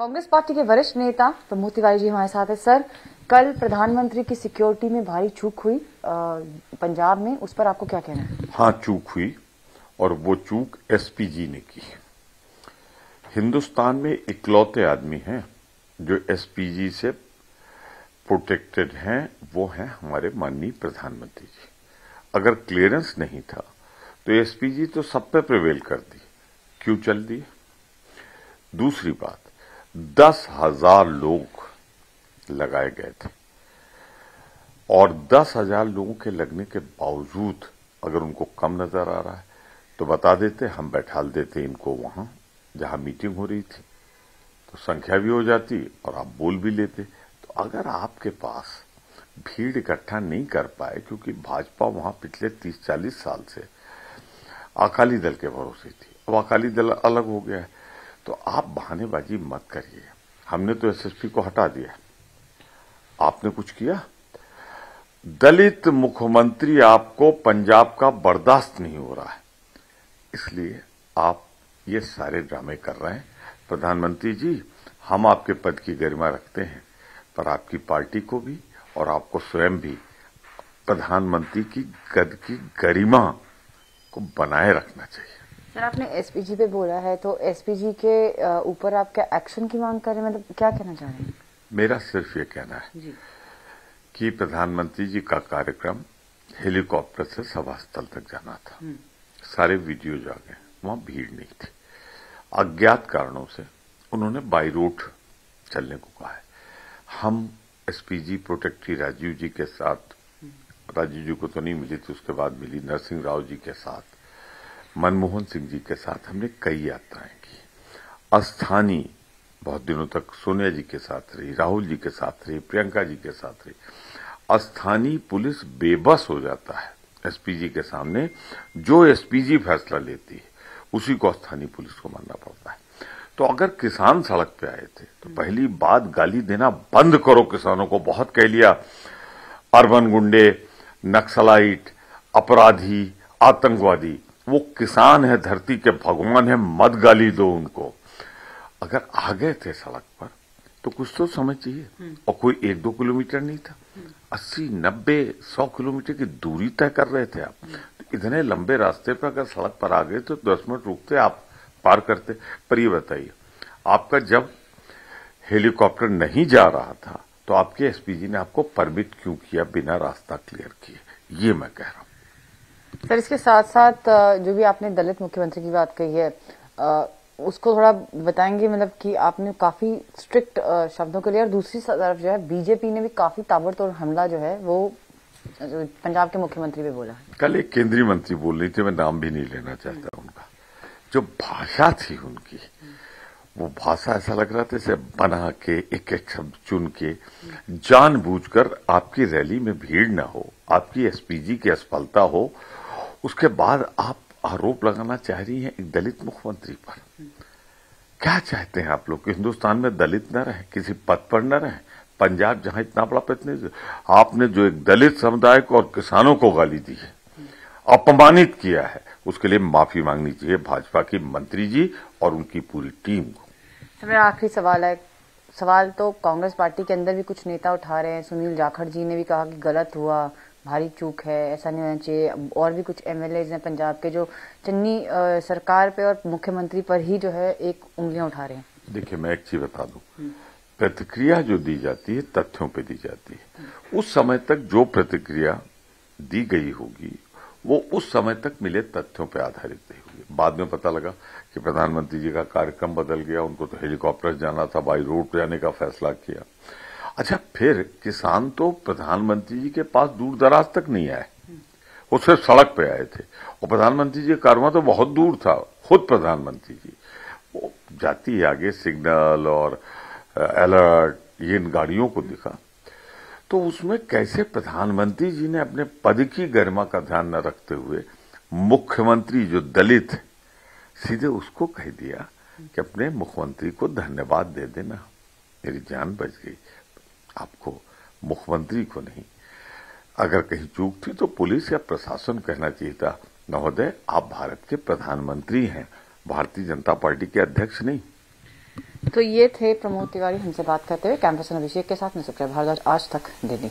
Congress party के वरिष्ठ नेता प्रमोद तिवारी जी हमारे साथ है। सर, कल प्रधानमंत्री की सिक्योरिटी में भारी चूक हुई पंजाब में। उस पर आपको क्या कहना है? हाँ चूक हुई और वो चूक एसपीजी ने की। हिंदुस्तान में इकलौते आदमी हैं जो एसपीजी से प्रोटेक्टेड हैं, वो हैं हमारे माननीय प्रधानमंत्री जी। अगर क्लियरेंस नहीं था तो एसपीजी तो सब पे प्रिवेल कर दी। क्यों चल दी दूसरी बात दस हज़ार लोग लगाए गए थे। और दस हज़ार लोगों के लगने के बावजूद अगर उनको कम नज़र आ रहा है तो बता देते, हम बैठा देते इनको वहाँ, जहाँ मीटिंग हो रही थी। तो संख्या भी हो जाती और आप बोल भी लेते। तो अगर आपके पास भीड़ इकट्ठा नहीं कर पाए, क्योंकि भाजपा वहाँ पिछले तीस चालीस साल से अकाली दल के भरोसे थी। अब अकाली दल अलग हो गया है। तो आप बहानेबाजी मत करिए। हमने तो एसएसपी को हटा दिया। आपने कुछ किया? दलित मुख्यमंत्री आपको पंजाब का बर्दाश्त नहीं हो रहा है। इसलिए आप ये सारे ड्रामे कर रहे हैं। प्रधानमंत्री जी, हम आपके पद की गरिमा रखते हैं, पर आपकी पार्टी को भी और आपको स्वयं भी प्रधानमंत्री की गद की गरिमा को बनाए रखना चाहिए। सर आपने एसपीजी पे बोला है तो एसपीजी के ऊपर आप क्या एक्शन की मांग कर रहे हैं मतलब क्या कहना चाह रहे हैं मेरा सिर्फ़ ये कहना है जी। कि प्रधानमंत्री जी का कार्यक्रम हेलीकॉप्टर से सभा स्थल तक जाना था हम्म। सारे वीडियो जा गए वहाँ भीड़ नहीं थी अज्ञात कारणों से उन्होंने बाई रोड चलने को कहा है हम एसपीजी प्रोटेक्टरी राजीव जी के साथ हम्म। राजीव जी को तो नहीं मिली थी उसके बाद मिली नरसिंह राव जी के साथ मनमोहन सिंह जी के साथ हमने कई यात्राएँ की। अस्थानी बहुत दिनों तक सोनिया जी के साथ रही, राहुल जी के साथ रही, प्रियंका जी के साथ रही। अस्थानी पुलिस बेबस हो जाता है। एसपीजी के सामने जो एसपीजी फैसला लेती है, उसी को स्थानीय पुलिस को मानना पड़ता है। तो अगर किसान सड़क पे आए थे तो पहली बात गाली देना बंद करो किसानों को, बहुत कह लिया। अर्बन गुंडे, नक्सलाइट, अपराधी, आतंकवादी वो किसान है धरती के भगवान है मत गाली दो उनको। अगर आ गए थे सड़क पर तो कुछ तो समझ चाहिए। हम्म। और कोई एक दो किलोमीटर नहीं था। हम्म। अस्सी नब्बे सौ किलोमीटर की दूरी तय कर रहे थे आप। हम्म। तो इतने लंबे रास्ते पर अगर सड़क पर आ गए तो दस मिनट रुकते आप पार करते। पर ये बताइए आपका जब हेलीकॉप्टर नहीं जा रहा था तो आपके एसपीजी ने आपको परमिट क्यों किया बिना रास्ता क्लियर किए? ये मैं कह रहा हूँ। सर, इसके साथ साथ जो भी आपने दलित मुख्यमंत्री की बात कही है उसको थोड़ा बताएँगे मतलब कि आपने काफ़ी स्ट्रिक्ट शब्दों के लिए, और दूसरी तरफ़ जो है बीजेपी ने भी काफ़ी ताबड़तोड़ हमला जो है, वो पंजाब के मुख्यमंत्री पे बोला कल एक केंद्रीय मंत्री बोल रही थी, मैं नाम भी नहीं लेना चाहता उनका। जो भाषा थी उनकी, वो भाषा ऐसा लग रहा था जैसे बना के एक एक शब्द चुन के, जानबूझकर आपकी रैली में भीड़ न हो, आपकी एसपीजी की असफलता हो उसके बाद आप आरोप लगाना चाह रही हैं एक दलित मुख्यमंत्री पर। क्या चाहते हैं आप लोग? हिंदुस्तान में दलित न रहे, किसी पद पर न रहे। पंजाब जहाँ इतना बड़ा प्रतिनिधि आपने जो एक दलित समुदाय को और किसानों को गाली दी है, अपमानित किया है, उसके लिए माफ़ी मांगनी चाहिए भाजपा की मंत्री जी और उनकी पूरी टीम को। मेरा आखिरी सवाल है। सवाल तो कांग्रेस पार्टी के अंदर भी कुछ नेता उठा रहे हैं। सुनील जाखड़ जी ने भी कहा कि गलत हुआ। भारी चूक है, ऐसा नहीं होना चाहिए। और भी कुछ एमएलए हैं पंजाब के जो चन्नी सरकार पे और मुख्यमंत्री पर ही जो है एक उंगलियाँ उठा रहे हैं। देखिए, मैं एक चीज़ बता दूँ। प्रतिक्रिया जो दी जाती है, तथ्यों पे दी जाती है। उस समय तक जो प्रतिक्रिया दी गई होगी, वो उस समय तक मिले तथ्यों पर आधारित नहीं होगी। बाद में पता लगा कि प्रधानमंत्री जी का कार्यक्रम बदल गया, उनको तो हेलीकॉप्टर जाना था, बाई रोड जाने का फैसला किया। अच्छा फिर किसान तो प्रधानमंत्री जी के पास दूर दराज तक नहीं आए। वो सिर्फ़ सड़क पे आए थे। और प्रधानमंत्री जी का कारवा तो बहुत दूर था, खुद प्रधानमंत्री जी। वो जाती है आगे सिग्नल और अलर्ट, ये इन गाड़ियों को दिखा। तो उसमें कैसे प्रधानमंत्री जी ने अपने पद की गरिमा का ध्यान न रखते हुए मुख्यमंत्री जो दलित सीधे उसको कह दिया कि अपने मुख्यमंत्री को धन्यवाद दे देना। मेरी जान बच गई। आपको, मुख्यमंत्री को नहीं। अगर कहीं चूक थी तो पुलिस या प्रशासन कहना चाहिए था महोदय आप भारत के प्रधानमंत्री हैं, भारतीय जनता पार्टी के अध्यक्ष नहीं। तो ये थे प्रमोद तिवारी हमसे बात करते हुए, कैंपस अभिषेक के साथ में भारद्वाज आज तक दिल्ली।